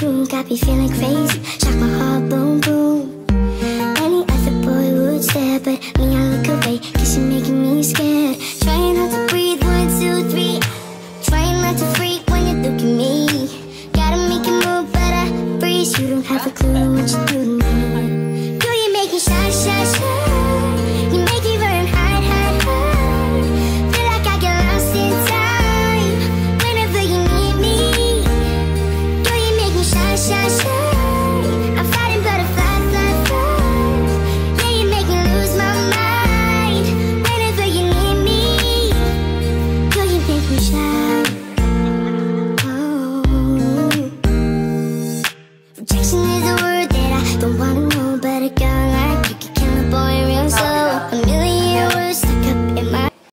boom Got me feeling crazy. Shock my heart, boom, boom. Any other boy would stare But me, I look away. Cause you're making me scared. Trying not to breathe One, two, three. Trying not to freak When you look at me. Gotta make a move But I freeze. You. Don't have a clue What you do to me shine. I'm fighting butterflies. Yeah, you make me lose my mind. Whenever you need me, you make me shine. Oh. Rejection is a word that I don't wanna know.